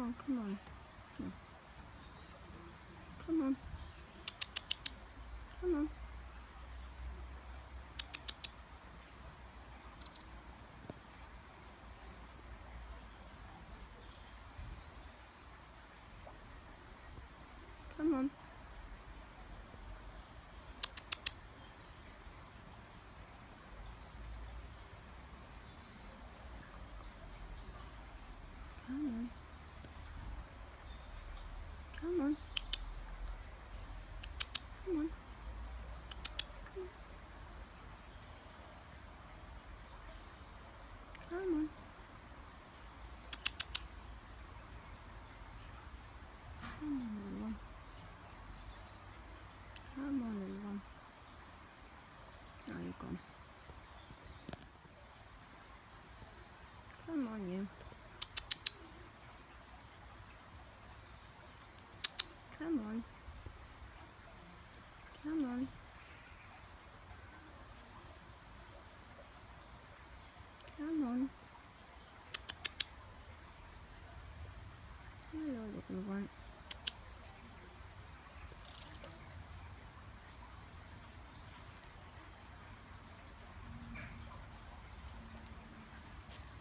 on, come on.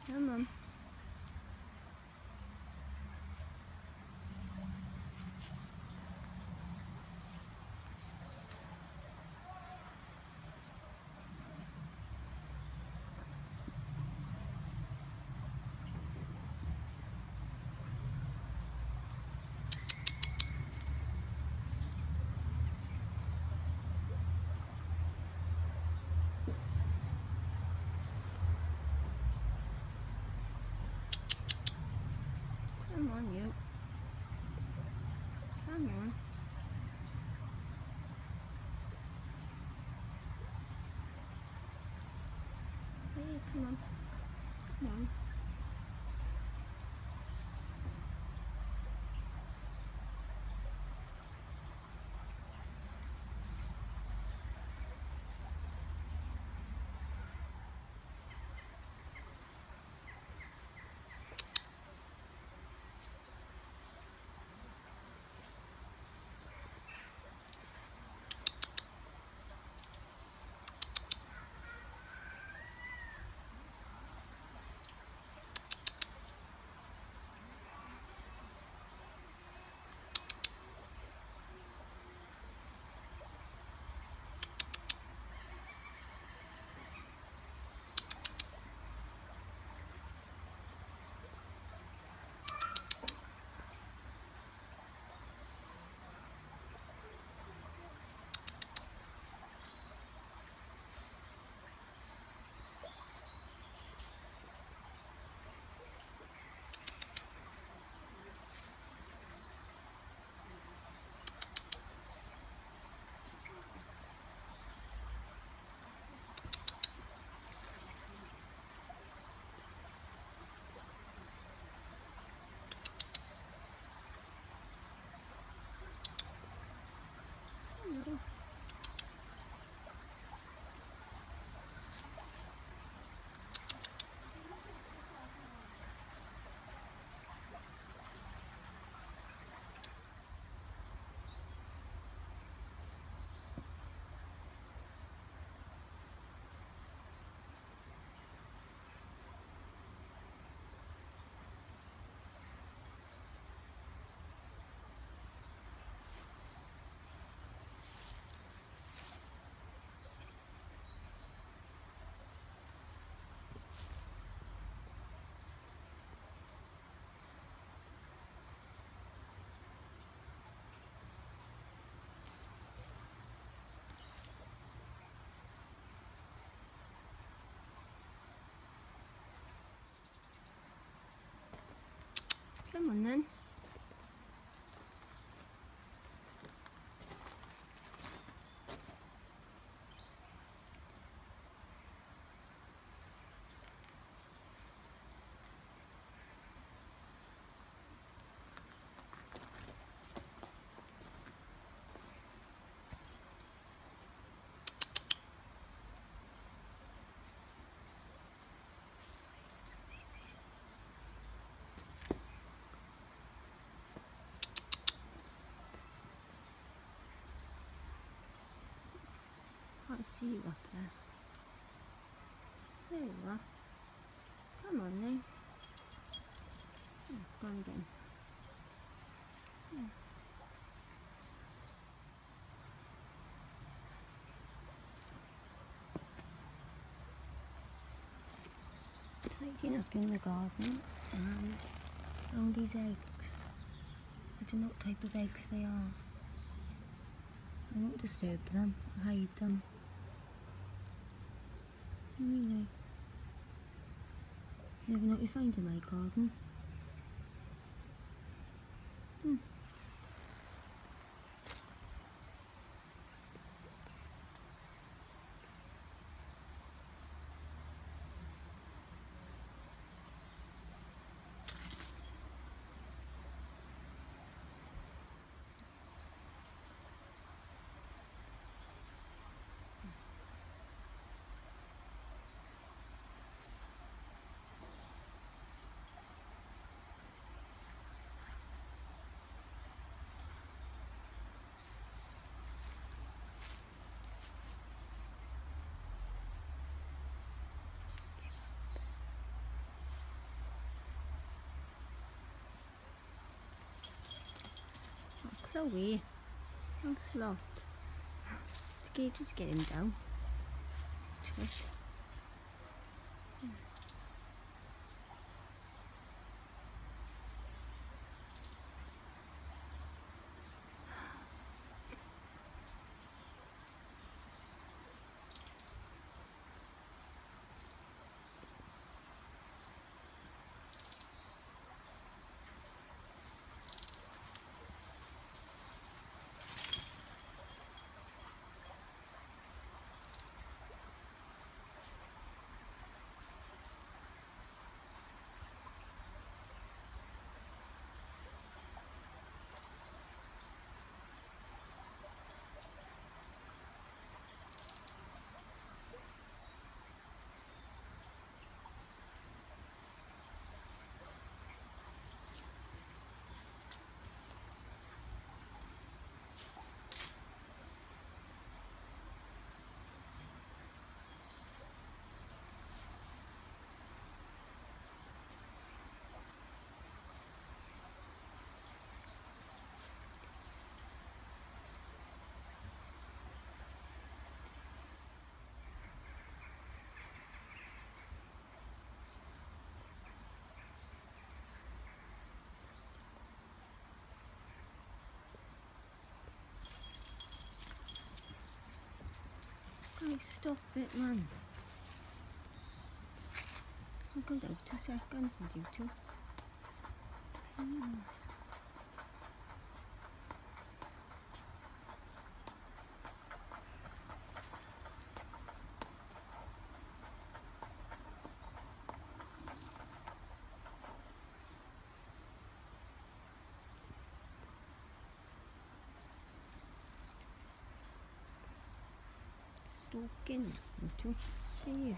Yeah, Mom. Come on, you. Come on. Hey, come on. Come on. 쓸모없는 see you up there. There you are. Come on then. Oh, gone again. Yeah. Tidying up in the garden and found these eggs. I don't know what type of eggs they are. I won't disturb them, hide them. Anyway, never know what you find in my garden. Chloe, thanks a lot. The gauge is getting down. Stop it, man. I'll go down two seconds with you two. Please. Stalking you two. See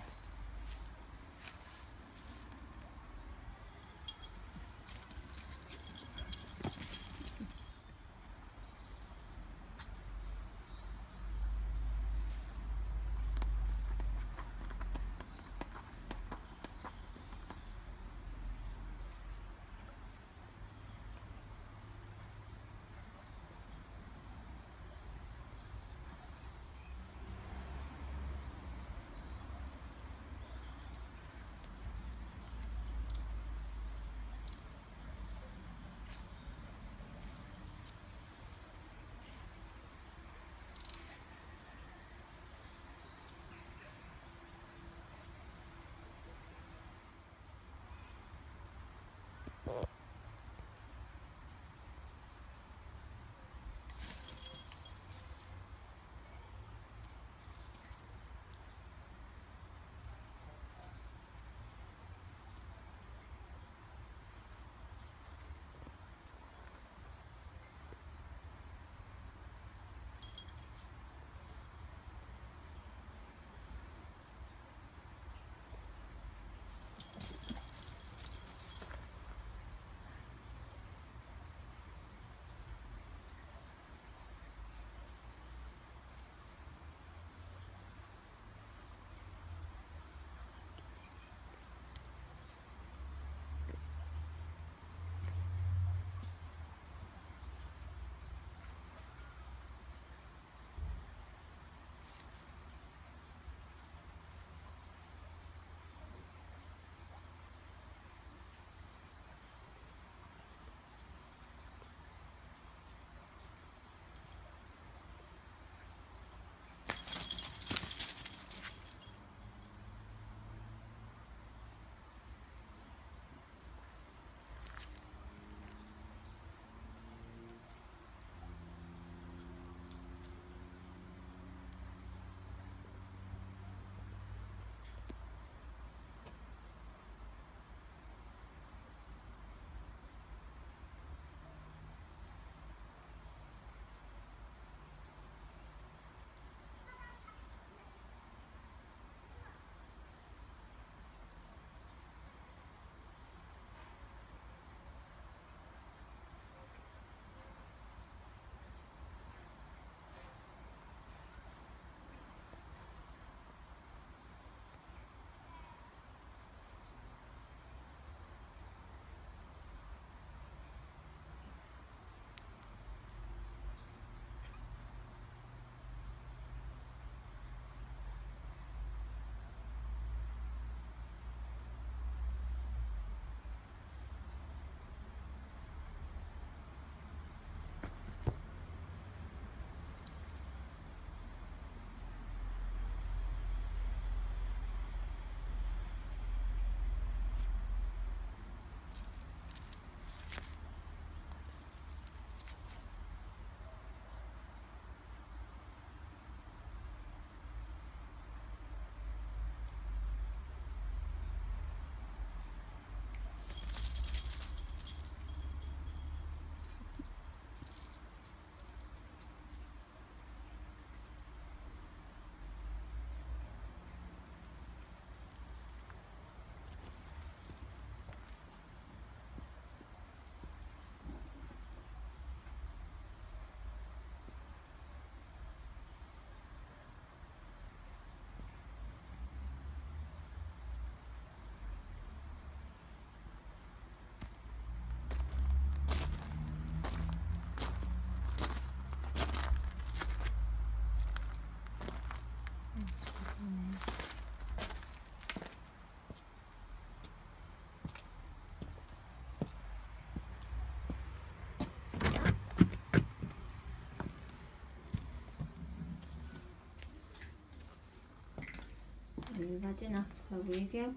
hình ra trên nào? Và với ghép.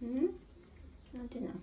Ừ. trên nào?